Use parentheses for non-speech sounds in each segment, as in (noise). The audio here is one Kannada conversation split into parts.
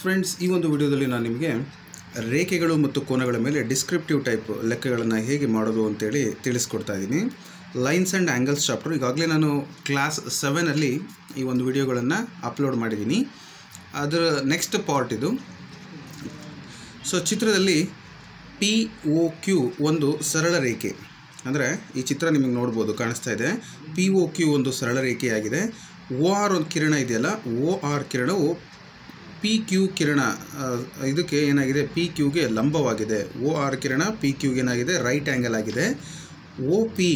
ಫ್ರೆಂಡ್ಸ್ ಈ ಒಂದು ವಿಡಿಯೋದಲ್ಲಿ ನಾನು ನಿಮಗೆ ರೇಖೆಗಳು ಮತ್ತು ಕೋನಗಳ ಮೇಲೆ ಡಿಸ್ಕ್ರಿಪ್ಟಿವ್ ಟೈಪ್ ಲೆಕ್ಕಗಳನ್ನು ಹೇಗೆ ಮಾಡೋದು ಅಂತೇಳಿ ತಿಳಿಸ್ಕೊಡ್ತಾ ಇದ್ದೀನಿ. ಲೈನ್ಸ್ ಆ್ಯಂಡ್ ಆ್ಯಂಗಲ್ಸ್ ಚಾಪ್ಟರ್ ಈಗಾಗಲೇ ನಾನು ಕ್ಲಾಸ್ ಸೆವೆನಲ್ಲಿ ಈ ಒಂದು ವಿಡಿಯೋಗಳನ್ನು ಅಪ್ಲೋಡ್ ಮಾಡಿದ್ದೀನಿ. ಅದರ ನೆಕ್ಸ್ಟ್ ಪಾರ್ಟ್ ಇದು. ಸೊ ಚಿತ್ರದಲ್ಲಿ ಪಿ ಒ ಕ್ಯೂ ಒಂದು ಸರಳ ರೇಖೆ. ಅಂದರೆ ಈ ಚಿತ್ರ ನಿಮಗೆ ನೋಡ್ಬೋದು, ಕಾಣಿಸ್ತಾ ಇದೆ. ಪಿ ಒ ಕ್ಯೂ ಒಂದು ಸರಳ ರೇಖೆಯಾಗಿದೆ. ಓ ಆರ್ ಒಂದು ಕಿರಣ ಇದೆಯಲ್ಲ ಓ ಆರ್ ಕಿರಣವು ಪಿ ಕ್ಯೂ ಕಿರಣ ಇದಕ್ಕೆ ಏನಾಗಿದೆ? ಪಿ ಕ್ಯೂಗೆ ಲಂಬವಾಗಿದೆ. ಓ ಆರ್ ಕಿರಣ ಪಿ ಕ್ಯೂಗೆ ಏನಾಗಿದೆ? ರೈಟ್ ಆ್ಯಂಗಲ್ ಆಗಿದೆ. ಓ ಪಿ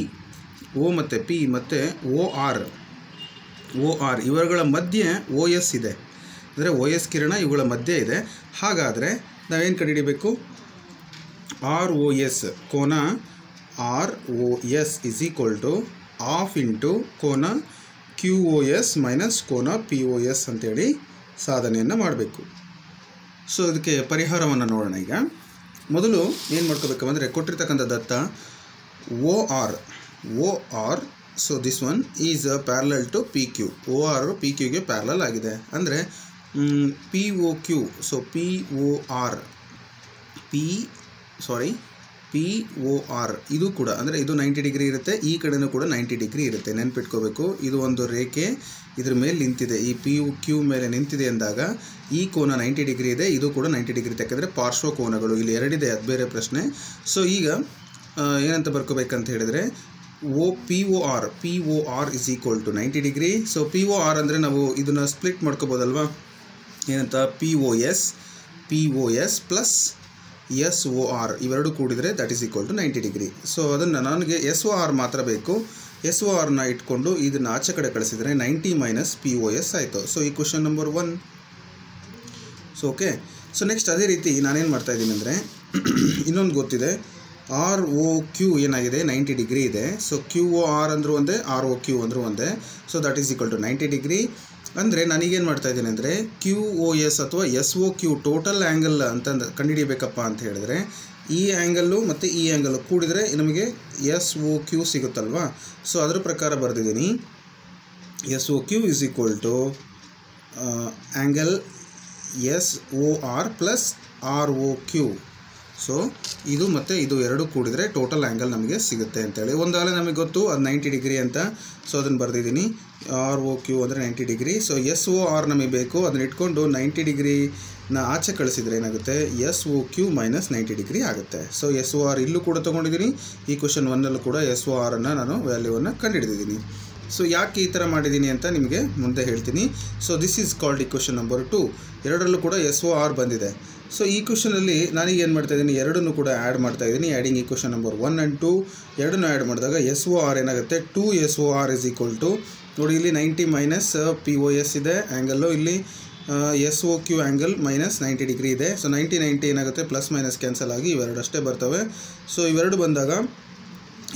ಓ ಮತ್ತು ಪಿ ಮತ್ತು ಓ ಆರ್ ಓ ಆರ್ ಇವರುಗಳ ಮಧ್ಯೆ ಒ ಎಸ್ ಇದೆ. ಅಂದರೆ ಓ ಎಸ್ ಕಿರಣ ಇವುಗಳ ಮಧ್ಯೆ ಇದೆ. ಹಾಗಾದರೆ ನಾವೇನು ಕಂಡುಹಿಡಿಬೇಕು? ಆರ್ ಒ ಎಸ್ ಕೋನ R O S is equal to half into ಕೋನ ಕ್ಯೂ ಓ ಎಸ್ ಮೈನಸ್ ಕೋನ ಪಿ ಓ ಎಸ್ ಅಂತೇಳಿ ಸಾಧನೆಯನ್ನು ಮಾಡಬೇಕು. ಸೊ ಇದಕ್ಕೆ ಪರಿಹಾರವನ್ನು ನೋಡೋಣ ಈಗ. ಮೊದಲು ಏನು ಮಾಡ್ಕೋಬೇಕು ಅಂದರೆ ಕೊಟ್ಟಿರ್ತಕ್ಕಂಥ ದತ್ತ O R. O R so this one is parallel to P Q O R P ಕ್ಯೂಗೆ parallel ಆಗಿದೆ. ಅಂದರೆ P O Q so P O R P sorry P O R ಇದು ಕೂಡ, ಅಂದರೆ ಇದು ನೈಂಟಿ ಡಿಗ್ರಿ ಇರುತ್ತೆ, ಈ ಕಡೆನೂ ಕೂಡ ನೈಂಟಿ ಡಿಗ್ರಿ ಇರುತ್ತೆ. ನೆನ್ಪಿಟ್ಕೋಬೇಕು, ಇದು ಒಂದು ರೇಖೆ, ಇದ್ರ ಮೇಲೆ ನಿಂತಿದೆ. ಈ ಪಿ ಯು ಕ್ಯೂ ಮೇಲೆ ನಿಂತಿದೆ ಅಂದಾಗ, ಈ ಕೋನ ನೈಂಟಿ ಡಿಗ್ರಿ ಇದೆ, ಇದು ಕೂಡ ನೈಂಟಿ ಡಿಗ್ರಿ ಯಾಕಂದರೆ ಪಾರ್ಶ್ವ ಕೋನಗಳು, ಇಲ್ಲಿ ಎರಡಿದೆ, ಅದು ಬೇರೆ ಪ್ರಶ್ನೆ. ಸೊ ಈಗ ಏನಂತ ಬರ್ಕೋಬೇಕಂತ ಹೇಳಿದರೆ, O P O R P O R is equal to ninety degree so P O R ಅಂದರೆ ನಾವು ಇದನ್ನು ಸ್ಪ್ಲಿಟ್ ಮಾಡ್ಕೋಬೋದಲ್ವಾ? ಏನಂತ? P O S P O S plus S O R ಇವೆರಡು ಕೂಡಿದರೆ that is equal to ninety degree so ಅದನ್ನು ನನಗೆ ಎಸ್ ಒ ಆರ್ ಮಾತ್ರ ಬೇಕು. ಎಸ್ ಒ ಆರ್ನ ಇಟ್ಕೊಂಡು ಇದನ್ನು ಆಚೆ ಕಡೆ ಕಳಿಸಿದರೆ ninety minus P O S ಆಯಿತು. So equation number one so okay so next ಅದೇ ರೀತಿ ನಾನೇನು ಮಾಡ್ತಾ ಇದ್ದೀನಿ ಅಂದರೆ (clears throat) ಇನ್ನೊಂದು ಗೊತ್ತಿದೆ. ಆರ್ ಒ ಕ್ಯೂ ಏನಾಗಿದೆ? ನೈಂಟಿ ಡಿಗ್ರಿ ಇದೆ. ಸೊ ಕ್ಯೂ ಒ ಆರ್ ಅಂದರೂ ಒಂದೇ ಆರ್ ಒ ಕ್ಯೂ ಅಂದರೂ ಒಂದೇ. So that is equal to ninety degree ಅಂದರೆ ನನಗೇನು ಮಾಡ್ತಾ ಇದ್ದೀನಿ ಅಂದರೆ ಕ್ಯೂ ಓ ಎಸ್ ಅಥವಾ S O Q total angle ಅಂತಂದು ಕಂಡುಹಿಡಿಯಬೇಕಪ್ಪ ಅಂತ ಹೇಳಿದ್ರೆ ಈ ಆ್ಯಂಗಲ್ಲು ಮತ್ತು ಈ ಆ್ಯಂಗಲ್ಲು ಕೂಡಿದರೆ ನಮಗೆ ಎಸ್ ಓ ಕ್ಯೂ ಸಿಗುತ್ತಲ್ವಾ? ಸೊ ಅದರ ಪ್ರಕಾರ ಬರೆದಿದ್ದೀನಿ. S O Q is equal to angle S O R plus R O Q so ಇದು ಮತ್ತು ಇದು ಎರಡು ಕೂಡಿದರೆ ಟೋಟಲ್ ಆ್ಯಂಗಲ್ ನಮಗೆ ಸಿಗುತ್ತೆ ಅಂತೇಳಿ. ಒಂದಾಗಲೇ ನಮಗೆ ಗೊತ್ತು, ಅದು ನೈಂಟಿ ಡಿಗ್ರಿ ಅಂತ. ಸೊ ಅದನ್ನು ಬರೆದಿದ್ದೀನಿ. ಆರ್ ಓ ಕ್ಯೂ ಅಂದರೆ ninety degree so S O R ನಮಗೆ ಬೇಕು. ಅದನ್ನ ಇಟ್ಕೊಂಡು ನೈಂಟಿ ಡಿಗ್ರಿನ ಆಚೆ ಕಳಿಸಿದರೆ ಏನಾಗುತ್ತೆ? S O Q minus ninety degree ಆಗುತ್ತೆ. ಸೊ ಎಸ್ ಓ ಆರ್ ಇಲ್ಲೂ ಕೂಡ ತೊಗೊಂಡಿದ್ದೀನಿ. ಈ ಕ್ವಶನ್ ಒನ್ನಲ್ಲೂ ಕೂಡ ಎಸ್ ಒ ಆರನ್ನು ನಾನು ವ್ಯಾಲ್ಯೂವನ್ನು ಕಂಡುಹಿಡಿದಿದ್ದೀನಿ ಸೊ ಯಾಕೆ ಈ ಥರ ಮಾಡಿದ್ದೀನಿ ಅಂತ ನಿಮಗೆ ಮುಂದೆ ಹೇಳ್ತೀನಿ. So this is called equation number two ಎರಡರಲ್ಲೂ ಕೂಡ ಎಸ್ ಓ ಆರ್ ಬಂದಿದೆ. ಸೊ ಈ ಕ್ವಶನಲ್ಲಿ ನಾನೀಗ ಏನು ಮಾಡ್ತಾ ಇದ್ದೀನಿ, ಎರಡನ್ನು ಕೂಡ ಆ್ಯಡ್ ಮಾಡ್ತಾ ಇದ್ದೀನಿ. Adding equation number one and two ಎರಡನ್ನೂ ಆ್ಯಡ್ ಮಾಡಿದಾಗ ಎಸ್ ಒ ಆರ್ ಏನಾಗುತ್ತೆ? Two S O R is equal to ನೋಡಿ ಇಲ್ಲಿ ninety minus P O S ಇದೆ ಆ್ಯಂಗಲ್ಲು ಇಲ್ಲಿ S O Q angle minus ninety degree ಇದೆ. ಸೊ ನೈಂಟಿ ನೈಂಟಿ ಏನಾಗುತ್ತೆ? ಪ್ಲಸ್ ಮೈನಸ್ ಕ್ಯಾನ್ಸಲ್ ಆಗಿ ಇವೆರಡು ಅಷ್ಟೇ ಬರ್ತವೆ. ಸೊ ಇವೆರಡು ಬಂದಾಗ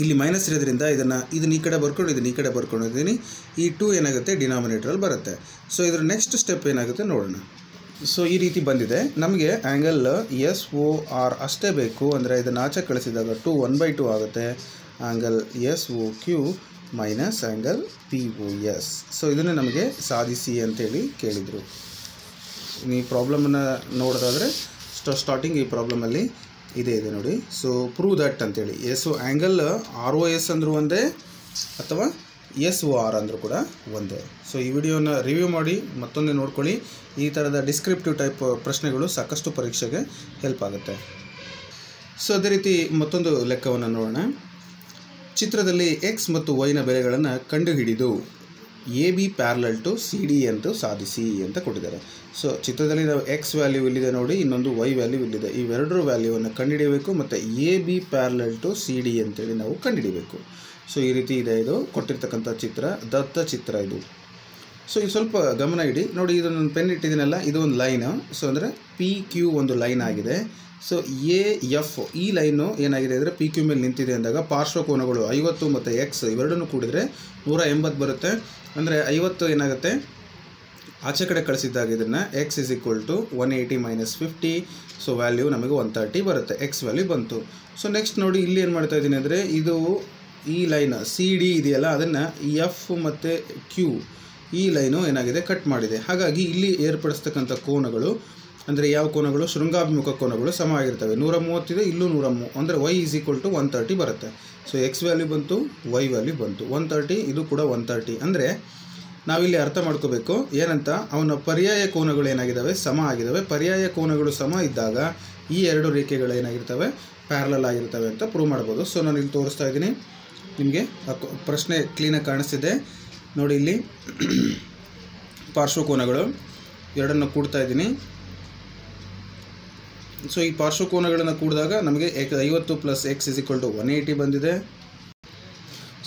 ಇಲ್ಲಿ ಮೈನಸ್ ಇರೋದ್ರಿಂದ ಇದನ್ನು, ಇದನ್ನ ಈ ಕಡೆ ಬರ್ಕೊಂಡು, ಇದನ್ನ ಈ ಕಡೆ ಬರ್ಕೊಂಡಿದ್ದೀನಿ. ಈ ಟೂ ಏನಾಗುತ್ತೆ? ಡಿನಾಮಿನೇಟ್ರಲ್ಲಿ ಬರುತ್ತೆ. ಸೊ ಇದರ ನೆಕ್ಸ್ಟ್ ಸ್ಟೆಪ್ ಏನಾಗುತ್ತೆ ನೋಡೋಣ. ಸೊ ಈ ರೀತಿ ಬಂದಿದೆ. ನಮಗೆ ಆ್ಯಂಗಲ್ ಎಸ್ ಒ ಆರ್ ಅಷ್ಟೇ ಬೇಕು. ಅಂದರೆ ಇದನ್ನು ಆಚೆ ಕಳಿಸಿದಾಗ ಟು ಒನ್ ಬೈ ಟು ಆಗುತ್ತೆ. Angle S O Q minus angle P O S so ಇದನ್ನೇ ನಮಗೆ ಸಾಧಿಸಿ ಅಂತೇಳಿ ಕೇಳಿದರು. ಈ ಪ್ರಾಬ್ಲಮನ್ನು ನೋಡೋದಾದರೆ ಸ್ಟ ಸ್ಟಾರ್ಟಿಂಗ್ ಈ ಪ್ರಾಬ್ಲಮಲ್ಲಿ ಇದೆ ಇದೆ ನೋಡಿ. ಸೊ ಪ್ರೂವ್ ದಟ್ ಅಂತೇಳಿ. S angle R O S ಅಂದರೂ ಒಂದೇ ಅಥವಾ ಎಸ್ ಓ ಆರ್ ಅಂದರೂ ಕೂಡ ಒಂದೇ. ಸೊ ಈ ವಿಡಿಯೋನ ರಿವ್ಯೂ ಮಾಡಿ ಮತ್ತೊಂದೇ ನೋಡ್ಕೊಳ್ಳಿ. ಈ ಥರದ ಡಿಸ್ಕ್ರಿಪ್ಟಿವ್ ಟೈಪ್ ಪ್ರಶ್ನೆಗಳು ಸಾಕಷ್ಟು ಪರೀಕ್ಷೆಗೆ ಹೆಲ್ಪ್ ಆಗುತ್ತೆ. ಸೊ ಅದೇ ರೀತಿ ಮತ್ತೊಂದು ಲೆಕ್ಕವನ್ನು ನೋಡೋಣ. ಚಿತ್ರದಲ್ಲಿ ಎಕ್ಸ್ ಮತ್ತು ವೈನ ಬೆಲೆಗಳನ್ನು ಕಂಡುಹಿಡಿದು A B parallel to C D ಅಂತ ಸಾಧಿಸಿ ಅಂತ ಕೊಟ್ಟಿದ್ದಾರೆ. ಸೊ ಚಿತ್ರದಲ್ಲಿ ನಾವು ಎಕ್ಸ್ ವ್ಯಾಲ್ಯೂ ಇಲ್ಲಿದೆ ನೋಡಿ, ಇನ್ನೊಂದು ವೈ ವ್ಯಾಲ್ಯೂ ಇಲ್ಲಿದೆ. ಇವೆರಡರ ವ್ಯಾಲ್ಯೂವನ್ನು ಕಂಡುಹಿಡಿಯಬೇಕು ಮತ್ತು A B parallel to C D ಅಂತೇಳಿ ನಾವು ಕಂಡುಹಿಡಿಯಬೇಕು. ಸೊ ಈ ರೀತಿ ಇದೆ ಇದು. ಕೊಟ್ಟಿರ್ತಕ್ಕಂಥ ಚಿತ್ರ, ದತ್ತ ಚಿತ್ರ ಇದು. ಸೊ ಇದು ಸ್ವಲ್ಪ ಗಮನ ಇಡಿ. ನೋಡಿ ಇದನ್ನು ಪೆನ್ ಇಟ್ಟಿದ್ದೀನಲ್ಲ, ಇದು ಒಂದು ಲೈನು ಸೊ ಅಂದರೆ ಪಿ ಕ್ಯೂ ಒಂದು ಲೈನ್ ಆಗಿದೆ. ಸೊ ಎ ಎಫ್ ಈ ಲೈನು ಏನಾಗಿದೆ ಅಂದರೆ ಪಿ ಕ್ಯೂ ಮೇಲೆ ನಿಂತಿದೆ ಅಂದಾಗ ಪಾರ್ಶ್ವಕೋನಗಳು ಐವತ್ತು ಮತ್ತು ಎಕ್ಸ್ ಇವೆರಡನ್ನು ಕೂಡಿದರೆ ನೂರ ಎಂಬತ್ತು ಬರುತ್ತೆ. ಅಂದರೆ ಐವತ್ತು ಏನಾಗುತ್ತೆ? ಆಚೆ ಕಡೆ ಕಳಿಸಿದ್ದಾಗ ಇದನ್ನು X is equal to one eighty minus fifty so value ನಮಗೆ ಒನ್ ತರ್ಟಿ ಬರುತ್ತೆ. ಎಕ್ಸ್ ವ್ಯಾಲ್ಯೂ ಬಂತು. ಸೊ ನೆಕ್ಸ್ಟ್ ನೋಡಿ, ಇಲ್ಲಿ ಏನು ಮಾಡ್ತಾ ಇದ್ದೀನಿ ಅಂದರೆ ಇದು ಈ ಲೈನ್ ಸಿ ಡಿ ಇದೆಯಲ್ಲ, ಅದನ್ನು ಎಫ್ ಮತ್ತು ಕ್ಯೂ ಈ ಲೈನು ಏನಾಗಿದೆ? ಕಟ್ ಮಾಡಿದೆ. ಹಾಗಾಗಿ ಇಲ್ಲಿ ಏರ್ಪಡಿಸ್ತಕ್ಕಂಥ ಕೋನಗಳು ಅಂದರೆ ಯಾವ ಕೋನಗಳು? ಶೃಂಗಾಭಿಮುಖ ಕೋನಗಳು ಸಮ ಆಗಿರ್ತವೆ. ನೂರ ಮೂವತ್ತಿದೆ ಇಲ್ಲೂ ನೂರ ಮೂ ಅಂದರೆ Y is equal to one thirty ಬರುತ್ತೆ. ಸೊ ಎಕ್ಸ್ ವ್ಯಾಲ್ಯೂ ಬಂತು ವೈ ವ್ಯಾಲ್ಯೂ ಬಂತು. ಒನ್ ತರ್ಟಿ ಇದು ಕೂಡ ಒನ್ ತರ್ಟಿ ಅಂದರೆ ನಾವಿಲ್ಲಿ ಅರ್ಥ ಮಾಡ್ಕೋಬೇಕು, ಏನಂತ? ಅವನ ಪರ್ಯಾಯ ಕೋನಗಳು ಏನಾಗಿದ್ದಾವೆ ಸಮ ಆಗಿದ್ದಾವೆ ಪರ್ಯಾಯ ಕೋನಗಳು ಸಮ ಇದ್ದಾಗ ಈ ಎರಡು ರೇಖೆಗಳು ಏನಾಗಿರ್ತವೆ ಪ್ಯಾರಲಲ್ ಆಗಿರ್ತವೆ ಅಂತ ಪ್ರೂವ್ ಮಾಡ್ಬೋದು. ಸೊ ನಾನು ಇಲ್ಲಿ ತೋರಿಸ್ತಾ ಇದ್ದೀನಿ. ನಿಮಗೆ ಪ್ರಶ್ನೆ ಕ್ಲೀನಾಗಿ ಕಾಣಿಸ್ತಿದೆ. ನೋಡಿ ಇಲ್ಲಿ (clears throat) ಪಾರ್ಶ್ವಕೋನಗಳು ಎರಡನ್ನು ಕೂಡ್ತಾ ಇದ್ದೀನಿ. ಸೊ ಈ ಪಾರ್ಶ್ವಕೋನಗಳನ್ನು ಕೂಡಿದಾಗ ನಮಗೆ ಎಕ್ ಐವತ್ತು plus X is equal to one eighty ಬಂದಿದೆ.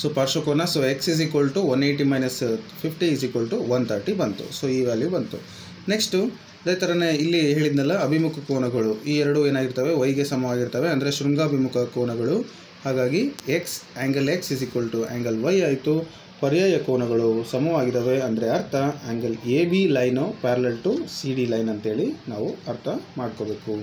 So ಪಾರ್ಶ್ವಕೋನ so X is equal to one eighty minus fifty is equal to one thirty ಬಂತು. ಸೊ ಈ ವ್ಯಾಲ್ಯೂ ಬಂತು. ನೆಕ್ಸ್ಟು ಅದೇ ಥರನೇ ಇಲ್ಲಿ ಹೇಳಿದ್ನಲ್ಲ ಅಭಿಮುಖ ಕೋನಗಳು. ಈ ಎರಡು ಏನಾಗಿರ್ತವೆ? ವೈಗೆ ಸಮವಾಗಿರ್ತವೆ. ಅಂದರೆ ಶೃಂಗಾಭಿಮುಖ ಕೋನಗಳು. ಹಾಗಾಗಿ X angle X is equal to angle Y ಆಯಿತು. ಪರ್ಯಾಯ ಕೋನಗಳು ಸಮವಾಗಿದ್ದಾವೆ ಅಂದರೆ ಅರ್ಥ. Angle A B line parallel to C D line ಅಂತೇಳಿ ನಾವು ಅರ್ಥ ಮಾಡ್ಕೋಬೇಕು.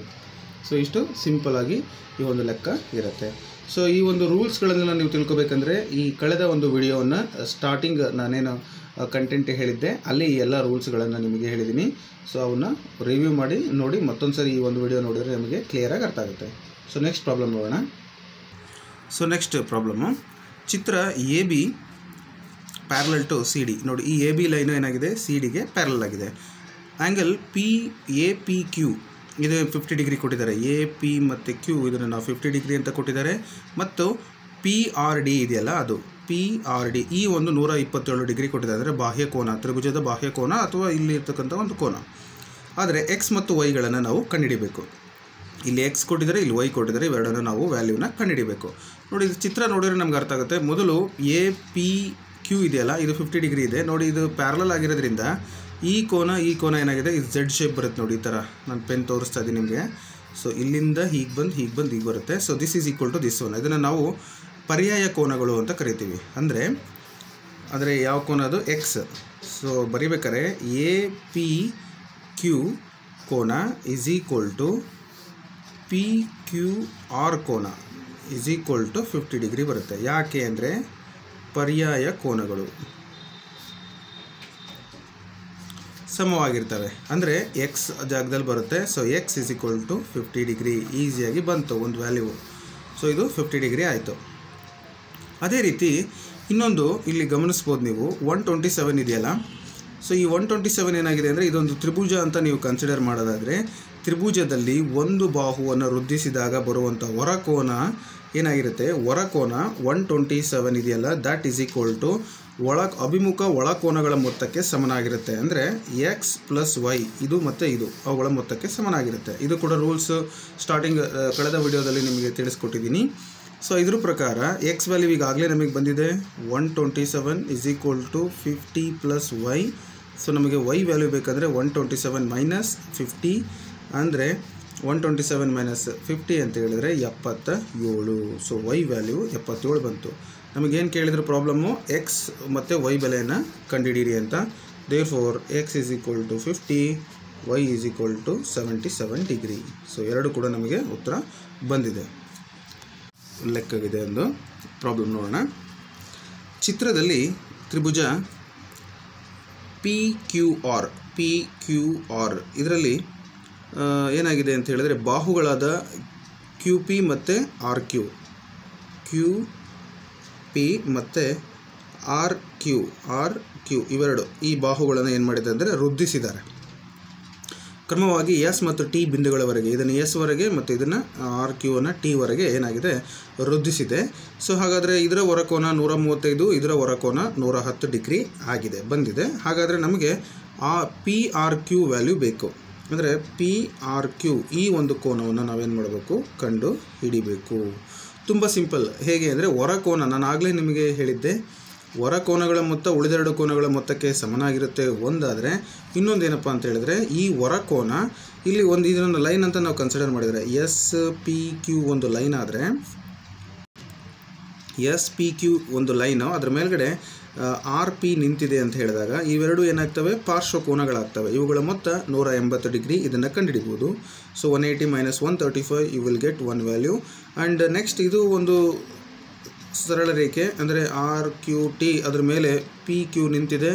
ಸೊ ಇಷ್ಟು ಸಿಂಪಲಾಗಿ ಈ ಒಂದು ಲೆಕ್ಕ ಇರುತ್ತೆ. ಸೊ ಈ ಒಂದು ರೂಲ್ಸ್ಗಳನ್ನೆಲ್ಲ ನೀವು ತಿಳ್ಕೊಬೇಕಂದ್ರೆ ಈ ಕಳೆದ ಒಂದು ವಿಡಿಯೋವನ್ನು ಸ್ಟಾರ್ಟಿಂಗ್ ನಾನೇನು ಕಂಟೆಂಟ್ ಹೇಳಿದ್ದೆ, ಅಲ್ಲಿ ಈ ಎಲ್ಲ ರೂಲ್ಸ್ಗಳನ್ನು ನಿಮಗೆ ಹೇಳಿದ್ದೀನಿ ಸೊ ಅವನ್ನ ರಿವ್ಯೂ ಮಾಡಿ, ನೋಡಿ ಮತ್ತೊಂದು ಸರಿ ಈ ಒಂದು ವಿಡಿಯೋ ನೋಡಿದರೆ ನಿಮಗೆ ಕ್ಲಿಯರಾಗಿ ಅರ್ಥ ಆಗುತ್ತೆ. ಸೊ ನೆಕ್ಸ್ಟ್ ಪ್ರಾಬ್ಲಮ್ ನೋಡೋಣ. So next problem Chitra A B parallel to C D ನೋಡಿ, ಈ ಎ ಬಿ ಲೈನು ಏನಾಗಿದೆ? ಸಿ ಡಿಗೆ ಪ್ಯಾರಲ್ ಆಗಿದೆ. Angle P A P Q ಇದು ಫಿಫ್ಟಿ ಡಿಗ್ರಿ ಕೊಟ್ಟಿದ್ದಾರೆ. ಎ ಪಿ ಮತ್ತು ಕ್ಯೂ ಇದನ್ನು ನಾವು ಫಿಫ್ಟಿ ಡಿಗ್ರಿ ಅಂತ ಕೊಟ್ಟಿದ್ದಾರೆ. ಮತ್ತು ಪಿ ಆರ್ ಡಿ ಇದೆಯಲ್ಲ ಅದು. ಪಿ ಆರ್ ಡಿ ಈ ಒಂದು ನೂರ ಇಪ್ಪತ್ತೇಳು ಡಿಗ್ರಿ ಕೊಟ್ಟಿದ್ದಾರೆ. ಅಂದರೆ ಬಾಹ್ಯ ಕೋನ, ತ್ರಿಭುಜದ ಬಾಹ್ಯ ಕೋನ ಅಥವಾ ಇಲ್ಲಿ ಇರ್ತಕ್ಕಂಥ ಒಂದು ಕೋನ. ಆದರೆ ಎಕ್ಸ್ ಮತ್ತು ವೈಗಳನ್ನು ನಾವು ಕಂಡುಹಿಡಿಬೇಕು. ಇಲ್ಲಿ ಎಕ್ಸ್ ಕೊಟ್ಟಿದ್ದಾರೆ, ಇಲ್ಲಿ ವೈ ಕೊಟ್ಟಿದ್ದಾರೆ. ಇವೆರಡನ್ನು ನಾವು ವ್ಯಾಲ್ಯೂನ ಕಂಡುಹಿಡಿಬೇಕು. ನೋಡಿ, ಇದು ಚಿತ್ರ ನೋಡಿದ್ರೆ ನಮ್ಗೆ ಅರ್ಥ ಆಗುತ್ತೆ. ಮೊದಲು ಎ ಪಿ ಕ್ಯೂ ಇದೆಯಲ್ಲ, ಇದು ಫಿಫ್ಟಿ ಡಿಗ್ರಿ ಇದೆ. ನೋಡಿ, ಇದು ಪ್ಯಾರಲಲ್ ಆಗಿರೋದ್ರಿಂದ ಈ ಕೋನ ಈ ಕೋನ ಏನಾಗಿದೆ? ಇದು ಝೆಡ್ ಶೇಪ್ ಬರುತ್ತೆ ನೋಡಿ, ಈ ಥರ. ನಾನು ಪೆನ್ ತೋರಿಸ್ತಾ ಇದ್ದೀನಿ ನಿಮಗೆ. ಸೊ ಇಲ್ಲಿಂದ ಹೀಗೆ ಬಂದು ಹೀಗೆ ಬಂದು, ಹೀಗೆ ಬರುತ್ತೆ. So this is equal to this one ಇದನ್ನು ನಾವು ಪರ್ಯಾಯ ಕೋನಗಳು ಅಂತ ಕರಿತೀವಿ. ಅಂದರೆ ಅಂದರೆ ಯಾವ ಕೋನ ಅದು? ಎಕ್ಸ್ ಸೊ ಬರಿಬೇಕಾದ್ರೆ ಎ ಪಿ ಕ್ಯೂ ಕೋನ is equal to P Q R ಕೋನ. Is equal to fifty degree ಬರುತ್ತೆ. ಯಾಕೆ ಅಂದರೆ ಪರ್ಯಾಯ ಕೋನಗಳು ಸಮವಾಗಿರ್ತವೆ. ಅಂದರೆ ಎಕ್ಸ್ ಜಾಗದಲ್ಲಿ ಬರುತ್ತೆ. So X is equal to fifty degree ಈಸಿಯಾಗಿ ಬಂತು ಒಂದು ವ್ಯಾಲ್ಯೂ ಸೊ ಇದು ಫಿಫ್ಟಿ ಡಿಗ್ರಿ ಆಯಿತು. ಅದೇ ರೀತಿ ಇನ್ನೊಂದು ಇಲ್ಲಿ ಗಮನಿಸ್ಬೋದು ನೀವು. ಒನ್ ಟ್ವೆಂಟಿ ಸೆವೆನ್ ಇದೆಯಲ್ಲ? ಸೊ ಈ ಒನ್ ಟ್ವೆಂಟಿ ಸೆವೆನ್ ಏನಾಗಿದೆ ಅಂದರೆ ಇದೊಂದು ತ್ರಿಭುಜ ಅಂತ ನೀವು ಕನ್ಸಿಡರ್ ಮಾಡೋದಾದರೆ, ತ್ರಿಭುಜದಲ್ಲಿ ಒಂದು ಬಾಹುವನ್ನು ವೃದ್ಧಿಸಿದಾಗ ಬರುವಂಥ ಹೊರಕೋನ ಏನಾಗಿರುತ್ತೆ? ಹೊರಕೋನ ಒನ್ ಟ್ವೆಂಟಿ ಸೆವೆನ್ ಇದೆಯಲ್ಲ ದ್ಯಾಟ್ ಈಸ್ ಈಕ್ವಲ್ ಟು ಒಳ ಅಭಿಮುಖ ಒಳಕೋನಗಳ ಮೊತ್ತಕ್ಕೆ ಸಮನಾಗಿರುತ್ತೆ. ಅಂದರೆ ಎಕ್ಸ್ ಪ್ಲಸ್ ವೈ ಇದು ಮತ್ತು ಇದು, ಅವುಗಳ ಮೊತ್ತಕ್ಕೆ ಸಮನಾಗಿರುತ್ತೆ. ಇದು ಕೂಡ ರೂಲ್ಸ್ ಸ್ಟಾರ್ಟಿಂಗ್ ಕಳೆದ ವಿಡಿಯೋದಲ್ಲಿ ನಿಮಗೆ ತಿಳಿಸ್ಕೊಟ್ಟಿದ್ದೀನಿ. ಸೊ ಇದ್ರ ಪ್ರಕಾರ ಎಕ್ಸ್ ವ್ಯಾಲ್ಯೂ ಈಗಾಗಲೇ ನಮಗೆ ಬಂದಿದೆ. One twenty seven is equal to fifty plus Y so ನಮಗೆ ವೈ ವ್ಯಾಲ್ಯೂ ಬೇಕಂದರೆ one twenty seven minus fifty ಅಂದರೆ one twenty seven minus fifty ಅಂತ ಹೇಳಿದರೆ ಎಪ್ಪತ್ತ ಏಳು ಸೊ ವೈ ವ್ಯಾಲ್ಯೂ ಎಪ್ಪತ್ತೇಳು ಬಂತು. ನಮಗೇನು ಕೇಳಿದ್ರು ಪ್ರಾಬ್ಲಮ್ಮು ಎಕ್ಸ್ ಮತ್ತು ವೈ ಬೆಲೆಯನ್ನು ಕಂಡುಹಿಡೀರಿ ಅಂತ. Therefore X is equal to fifty Y is equal to seventy seven degree so ಎರಡು ಕೂಡ ನಮಗೆ ಉತ್ತರ ಬಂದಿದೆ. ಲೆಕ್ಕವಿದೆ ಒಂದು ಪ್ರಾಬ್ಲಮ್ ನೋಡೋಣ. ಚಿತ್ರದಲ್ಲಿ ತ್ರಿಭುಜ P Q R P Q R ಇದರಲ್ಲಿ ಏನಾಗಿದೆ ಅಂತ ಹೇಳಿದ್ರೆ ಬಾಹುಗಳಾದ ಕ್ಯೂ ಪಿ ಮತ್ತು ಆರ್ ಕ್ಯೂ ಕ್ಯೂ ಪಿ ಮತ್ತು ಆರ್ ಕ್ಯೂ ಆರ್ ಕ್ಯೂ ಇವೆರಡು ಈ ಬಾಹುಗಳನ್ನು ಏನು ಮಾಡಿದೆ ಅಂದರೆ ವೃದ್ಧಿಸಿದ್ದಾರೆ ಕ್ರಮವಾಗಿ ಎಸ್ ಮತ್ತು ಟಿ ಬಿಂದುಗಳವರೆಗೆ, ಇದನ್ನು ಎಸ್ ವರೆಗೆ ಮತ್ತು ಇದನ್ನು ಆರ್ ಕ್ಯೂವನ್ನು ಟಿವರೆಗೆ ಏನಾಗಿದೆ? ವೃದ್ಧಿಸಿದೆ ಸೊ ಹಾಗಾದರೆ ಇದರ ಹೊರಕೋನ ನೂರ ಮೂವತ್ತೈದು ಇದರ ಹೊರಕೋನ ನೂರ ಹತ್ತು ಡಿಗ್ರಿ ಆಗಿದೆ, ಬಂದಿದೆ. ಹಾಗಾದರೆ ನಮಗೆ ಆ ಪಿ ಆರ್ ಕ್ಯೂ ವ್ಯಾಲ್ಯೂ ಬೇಕು. ಅಂದರೆ ಪಿ ಆರ್ ಕ್ಯೂ ಈ ಒಂದು ಕೋನವನ್ನು ನಾವೇನು ಮಾಡಬೇಕು? ಕಂಡು ಹಿಡಿಬೇಕು. ತುಂಬ ಸಿಂಪಲ್. ಹೇಗೆ ಅಂದರೆ ಹೊರಕೋನ ನಾನು ಆಗಲೇ ನಿಮಗೆ ಹೇಳಿದ್ದೆ. ಹೊರ ಕೋನಗಳ ಮೊತ್ತ ಉಳಿದೆರಡು ಕೋನಗಳ ಮೊತ್ತಕ್ಕೆ ಸಮನಾಗಿರುತ್ತೆ ಒಂದಾದರೆ ಇನ್ನೊಂದು ಏನಪ್ಪ ಅಂತ ಹೇಳಿದ್ರೆ ಈ ಹೊರ ಕೋನ, ಇಲ್ಲಿ ಒಂದು ಇದನ್ನು ಲೈನ್ ಅಂತ ನಾವು ಕನ್ಸಿಡರ್ ಮಾಡಿದರೆ ಎಸ್ ಪಿ ಕ್ಯೂ ಒಂದು ಲೈನ್ ಆದರೆ ಎಸ್ ಪಿ ಕ್ಯೂ ಒಂದು ಲೈನು, ಅದರ ಮೇಲ್ಗಡೆ ಆರ್ ಪಿ ನಿಂತಿದೆ ಅಂತ ಹೇಳಿದಾಗ ಇವೆರಡು ಏನಾಗ್ತವೆ? ಪಾರ್ಶ್ವಕೋನಗಳಾಗ್ತವೆ. ಇವುಗಳ ಮೊತ್ತ ನೂರ ಎಂಬತ್ತು ಡಿಗ್ರಿ ಇದನ್ನು ಕಂಡುಹಿಡಿಬೋದು. So one eighty minus one thirty five you will get one value and next ಇದು ಒಂದು ಸರಳ ರೇಖೆ, ಅಂದರೆ ಆರ್ ಕ್ಯೂ ಟಿ ಅದರ ಮೇಲೆ ಪಿ ಕ್ಯೂ ನಿಂತಿದೆ.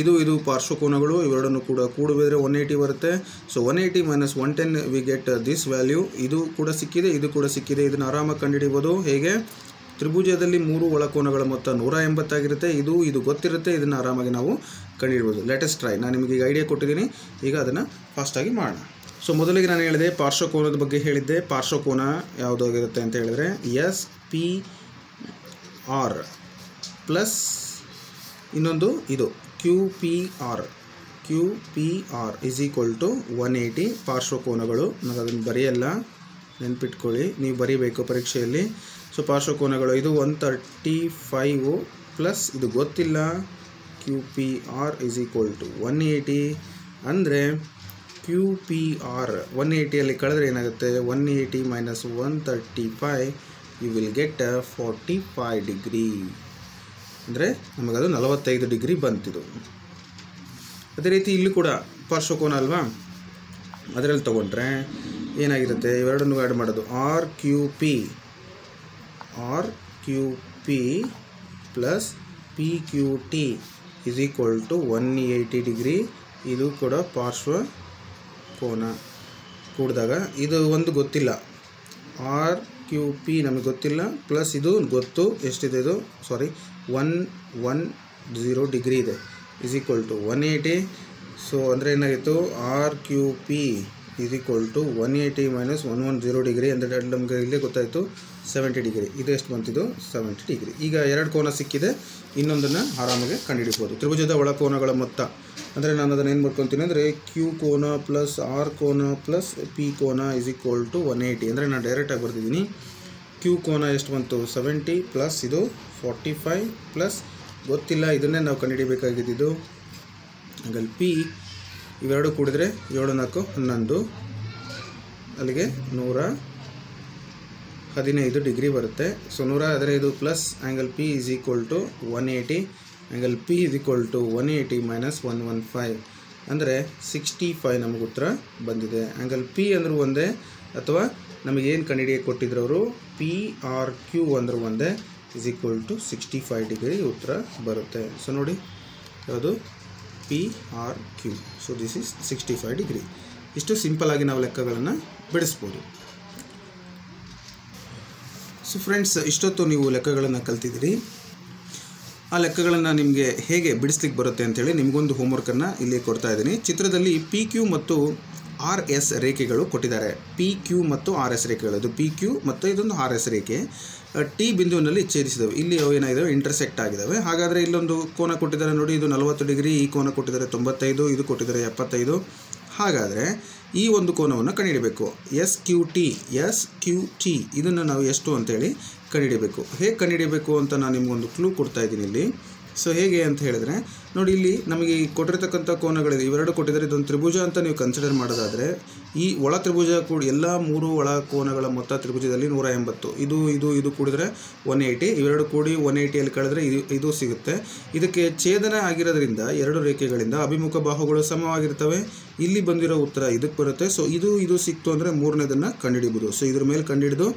ಇದು ಇದು ಪಾರ್ಶ್ವಕೋನಗಳು, ಇವೆರಡನ್ನು ಕೂಡ ಕೂಡುವುದರೆ ಒನ್ ಏಯ್ಟಿ ಬರುತ್ತೆ. So one eighty minus one ten we get this value ಇದು ಕೂಡ ಸಿಕ್ಕಿದೆ, ಇದು ಕೂಡ ಸಿಕ್ಕಿದೆ. ಇದನ್ನು ಆರಾಮಾಗಿ ಕಂಡುಹಿಡಿಬೋದು. ಹೇಗೆ? ತ್ರಿಭುಜದಲ್ಲಿ ಮೂರು ಒಳಕೋನಗಳ ಮೊತ್ತ ನೂರ ಎಂಬತ್ತಾಗಿರುತ್ತೆ. ಇದು ಇದು ಗೊತ್ತಿರುತ್ತೆ, ಇದನ್ನು ಆರಾಮಾಗಿ ನಾವು ಕಂಡುಹಿಡ್ಬೋದು. ಲೇಟೆಸ್ಟ್ ಟ್ರೈ ನಾನು ನಿಮಗೆ ಈಗ ಐಡಿಯಾ ಕೊಟ್ಟಿದ್ದೀನಿ. ಈಗ ಅದನ್ನು ಫಾಸ್ಟಾಗಿ ಮಾಡೋಣ. ಸೊ ಮೊದಲಿಗೆ ನಾನು ಹೇಳಿದೆ, ಪಾರ್ಶ್ವಕೋನದ ಬಗ್ಗೆ ಹೇಳಿದ್ದೆ. ಪಾರ್ಶ್ವಕೋನ ಯಾವುದಾಗಿರುತ್ತೆ ಅಂತ ಹೇಳಿದ್ರೆ ಎಸ್ ಪಿ ಆರ್ ಪ್ಲಸ್ ಇನ್ನೊಂದು ಇದು Q P R Q P R is equal to one eighty ಪಾರ್ಶ್ವಕೋನಗಳು. ನಾನು ಅದನ್ನು ಬರೆಯಲ್ಲ. ನೆನ್ಪಿಟ್ಕೊಳ್ಳಿ. ನೀವು ಬರೀಬೇಕು ಪರೀಕ್ಷೆಯಲ್ಲಿ. ಸೊ ಪಾರ್ಶ್ವಕೋನಗಳು ಇದು ಒನ್ ತರ್ಟಿ ಫೈವು ಪ್ಲಸ್ ಇದು ಗೊತ್ತಿಲ್ಲ. Q P R is equal to one eighty ಅಂದರೆ ಕ್ಯೂ ಪಿ ಆರ್ ಒನ್ ಏಯ್ಟಿಯಲ್ಲಿ ಕಳೆದ್ರೆ ಏನಾಗುತ್ತೆ? One eighty minus one thirty five you will get forty five degree ಅಂದರೆ ನಮಗದು ನಲವತ್ತೈದು ಡಿಗ್ರಿ ಬಂತಿದು. ಅದೇ ರೀತಿ ಇಲ್ಲಿ ಕೂಡ ಪಾರ್ಶ್ವಕೋನ ಅಲ್ವಾ? ಅದರಲ್ಲಿ ತೊಗೊಂಡ್ರೆ ಏನಾಗಿರುತ್ತೆ? ಇವೆರಡನ್ನು ಆ್ಯಡ್ ಮಾಡೋದು. R Q P R Q P plus P Q T is equal to one eighty degree ಇದು ಕೂಡ ಪಾರ್ಶ್ವ ಕೋನ. ಕೂಡಿದಾಗ ಇದು ಒಂದು ಗೊತ್ತಿಲ್ಲ. ಆರ್ ಕ್ಯೂ ಪಿ ನಮಗೆ ಗೊತ್ತಿಲ್ಲ. ಪ್ಲಸ್ ಇದು ಗೊತ್ತು. ಎಷ್ಟಿದೆ ಇದು? Sorry one one zero degree ಇದೆ. Is equal to one eighty so ಅಂದರೆ ಏನಾಗಿತ್ತು? R Q P is equal to one eighty minus one one zero degree ಅಂದರೆ ನಮಗೆ ಇಲ್ಲೇ ಗೊತ್ತಾಯಿತು. ಸೆವೆಂಟಿ ಡಿಗ್ರಿ ಇದು ಎಷ್ಟು ಬಂತಿದ್ದು ಸೆವೆಂಟಿ ಡಿಗ್ರಿ ಈಗ ಎರಡು ಕೋನ ಸಿಕ್ಕಿದೆ. ಇನ್ನೊಂದನ್ನು ಆರಾಮಾಗಿ ಕಂಡುಹಿಡಿಬೋದು. ತ್ರಿಭುಜದ ಒಳಕೋನಗಳ ಮೊತ್ತ. ಅಂದರೆ ನಾನು ಅದನ್ನು ಏನು ಮಾಡ್ಕೊತೀನಿ ಅಂದರೆ ಕ್ಯೂ ಕೋನ ಪ್ಲಸ್ ಆರ್ ಕೋನ ಪ್ಲಸ್ ಪಿ ಕೋನ is equal to one eighty ಅಂದರೆ ನಾನು ಡೈರೆಕ್ಟಾಗಿ ಬರ್ತಿದ್ದೀನಿ ಕ್ಯೂ ಕೋನ ಎಷ್ಟು ಬಂತು? ಸೆವೆಂಟಿ ಪ್ಲಸ್ ಇದು ಫಾರ್ಟಿ ಫೈವ್ ಪ್ಲಸ್ ಗೊತ್ತಿಲ್ಲ. ಇದನ್ನೇ ನಾವು ಕಂಡುಹಿಡಿಬೇಕಾಗಿದ್ದು. ಹಾಗಲ್ಲಿ ಪಿ ಇವೆರಡು ಕೂಡಿದ್ರೆ ಏಳು, ನಾಲ್ಕು, ಹನ್ನೊಂದು. ಅಲ್ಲಿಗೆ ನೂರ ಹದಿನೈದು ಡಿಗ್ರಿ ಬರುತ್ತೆ. ಸೊ ನೂರ ಹದಿನೈದು plus angle P is equal to one eighty angle P is equal to one eighty minus one one five ಅಂದರೆ ಸಿಕ್ಸ್ಟಿ ಫೈವ್ ನಮಗೆ ಉತ್ತರ ಬಂದಿದೆ. ಆ್ಯಂಗಲ್ ಪಿ ಅಂದರೂ ಒಂದೇ, ಅಥವಾ ನಮಗೇನು ಕೊಟ್ಟಿದ್ರು ಅವರು? ಪಿ ಆರ್ ಕ್ಯೂ ಅಂದರೂ ಒಂದೇ is equal to sixty five degree ಉತ್ತರ ಬರುತ್ತೆ. ಸೊ ನೋಡಿ, ಯಾವುದು? P R Q so this is sixty five degree ಇಷ್ಟು ಸಿಂಪಲ್ಲಾಗಿ ನಾವು ಲೆಕ್ಕಗಳನ್ನು ಬಿಡಿಸ್ಬೋದು. ಸೊ ಫ್ರೆಂಡ್ಸ್ ಇಷ್ಟೊತ್ತು ನೀವು ಲೆಕ್ಕಗಳನ್ನು ಕಲ್ತಿದ್ದೀರಿ. ಆ ಲೆಕ್ಕಗಳನ್ನು ನಿಮಗೆ ಹೇಗೆ ಬಿಡಿಸ್ಲಿಕ್ಕೆ ಬರುತ್ತೆ ಅಂತೇಳಿ ನಿಮಗೊಂದು ಹೋಮ್ವರ್ಕನ್ನು ಇಲ್ಲಿ ಕೊಡ್ತಾ ಇದ್ದೀನಿ. ಚಿತ್ರದಲ್ಲಿ ಪಿ ಕ್ಯೂ ಮತ್ತು ಆರ್ ಎಸ್ ರೇಖೆಗಳು ಕೊಟ್ಟಿದ್ದಾರೆ. ಪಿ ಕ್ಯೂ ಮತ್ತು ಆರ್ ಎಸ್ ರೇಖೆಗಳು. ಇದು ಪಿ ಕ್ಯೂ ಮತ್ತು ಇದೊಂದು ಆರ್ ಎಸ್ ರೇಖೆ. ಟಿ ಬಿಂದುವಿನಲ್ಲಿ ಛೇದಿಸಿದವು. ಇಲ್ಲಿ ಅವು ಏನಾಗಿದ್ದಾವೆ ಇಂಟರ್ಸೆಕ್ಟ್ ಆಗಿದ್ದಾವೆ ಹಾಗಾದರೆ ಇಲ್ಲೊಂದು ಕೋನ ಕೊಟ್ಟಿದ್ದಾರೆ ನೋಡಿ. ಇದು ನಲವತ್ತು ಡಿಗ್ರಿ, ಈ ಕೋನ ಕೊಟ್ಟಿದ್ದಾರೆ ತೊಂಬತ್ತೈದು, ಇದು ಕೊಟ್ಟಿದ್ದಾರೆ ಎಪ್ಪತ್ತೈದು. ಹಾಗಾದರೆ ಈ ಒಂದು ಕೋನವನ್ನು ಕಂಡುಹಿಡಬೇಕು. S Q T, S Q T, ಇದನ್ನು ನಾವು ಎಷ್ಟು ಅಂತೇಳಿ ಕಂಡುಹಿಡಬೇಕು. ಹೇಗೆ ಕಂಡುಹಿಡಬೇಕು ಅಂತ ನಾನು ನಿಮಗೊಂದು ಕ್ಲೂ ಕೊಡ್ತಾ ಇದ್ದೀನಿ ಇಲ್ಲಿ. ಸೊ ಹೇಗೆ ಅಂತ ಹೇಳಿದ್ರೆ, ನೋಡಿ ಇಲ್ಲಿ ನಮಗೆ ಈ ಕೊಟ್ಟಿರ್ತಕ್ಕಂಥ ಕೋನಗಳಿದೆ. ಇವೆರಡು ಕೊಟ್ಟಿದ್ದಾರೆ. ಇದೊಂದು ತ್ರಿಭುಜ ಅಂತ ನೀವು ಕನ್ಸಿಡರ್ ಮಾಡೋದಾದರೆ, ಈ ಒಳ ತ್ರಿಭುಜ ಕೂಡ ಎಲ್ಲ ಮೂರು ಒಳ ಕೋನಗಳ ಮೊತ್ತ ತ್ರಿಭುಜದಲ್ಲಿ ನೂರ ಎಂಬತ್ತು. ಇದು ಇದು ಇದು ಕೂಡಿದ್ರೆ ಒನ್ ಏಯ್ಟಿ. ಇವೆರಡು ಕೂಡಿ ಒನ್ ಏಯ್ಟಿಯಲ್ಲಿ ಕಳೆದ್ರೆ ಇದು ಇದು ಸಿಗುತ್ತೆ. ಇದಕ್ಕೆ ಛೇದನ ಆಗಿರೋದ್ರಿಂದ ಎರಡು ರೇಖೆಗಳಿಂದ ಅಭಿಮುಖ ಬಾಹುಗಳು ಸಮವಾಗಿರ್ತವೆ. ಇಲ್ಲಿ ಬಂದಿರೋ ಉತ್ತರ ಇದಕ್ಕೆ ಬರುತ್ತೆ. ಸೊ ಇದು ಇದು ಸಿಕ್ತು ಅಂದರೆ ಮೂರನೇದನ್ನು ಕಂಡುಹಿಡಿಬೋದು. ಸೊ ಇದ್ರ ಮೇಲೆ ಕಂಡುಹಿಡಿದು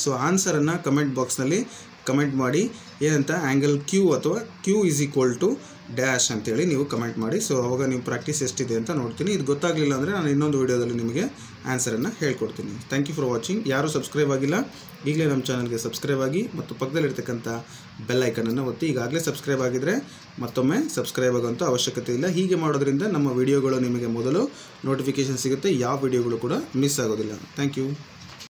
ಸೊ ಆನ್ಸರನ್ನು ಕಮೆಂಟ್ ಬಾಕ್ಸ್ನಲ್ಲಿ ಕಮೆಂಟ್ ಮಾಡಿ, ಏನಂತ ಆ್ಯಂಗಲ್ ಕ್ಯೂ ಅಥವಾ Q is equal to dash ಅಂತೇಳಿ ನೀವು ಕಮೆಂಟ್ ಮಾಡಿ. ಸೊ ಅವಾಗ ನೀವು ಪ್ರಾಕ್ಟೀಸ್ ಎಷ್ಟಿದೆ ಅಂತ ನೋಡ್ತೀನಿ. ಇದು ಗೊತ್ತಾಗಲಿಲ್ಲ ಅಂದರೆ ನಾನು ಇನ್ನೊಂದು ವೀಡಿಯೋದಲ್ಲಿ ನಿಮಗೆ ಆನ್ಸರನ್ನು ಹೇಳ್ಕೊಡ್ತೀನಿ. ಥ್ಯಾಂಕ್ ಯು ಫಾರ್ ವಾಚಿಂಗ್ ಯಾರೂ ಸಬ್ಸ್ಕ್ರೈಬ್ ಆಗಿಲ್ಲ, ಈಗಲೇ ನಮ್ಮ ಚಾನಲ್ಗೆ ಸಬ್ಸ್ಕ್ರೈಬ್ ಆಗಿ ಮತ್ತು ಪಕ್ಕದಲ್ಲಿರ್ತಕ್ಕಂಥ ಬೆಲ್ ಐಕನನ್ನು ಒತ್ತಿ. ಈಗಾಗಲೇ ಸಬ್ಸ್ಕ್ರೈಬ್ ಆಗಿದ್ದರೆ ಮತ್ತೊಮ್ಮೆ ಸಬ್ಸ್ಕ್ರೈಬ್ ಆಗೋಂಥ ಅವಶ್ಯಕತೆ ಇಲ್ಲ. ಹೀಗೆ ಮಾಡೋದ್ರಿಂದ ನಮ್ಮ ವಿಡಿಯೋಗಳು ನಿಮಗೆ ಮೊದಲು ನೋಟಿಫಿಕೇಷನ್ ಸಿಗುತ್ತೆ. ಯಾವ ವಿಡಿಯೋಗಳು ಕೂಡ ಮಿಸ್ ಆಗೋದಿಲ್ಲ. Thank you